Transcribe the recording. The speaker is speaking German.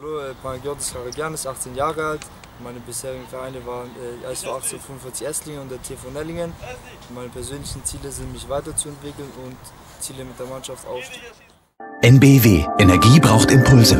Hallo, Panagiotis Karagianis, 18 Jahre alt. Meine bisherigen Vereine waren äh, SV 1845 Esslingen und der TV Nellingen. Meine persönlichen Ziele sind, mich weiterzuentwickeln und Ziele mit der Mannschaft aufzunehmen. NBW. Energie braucht Impulse.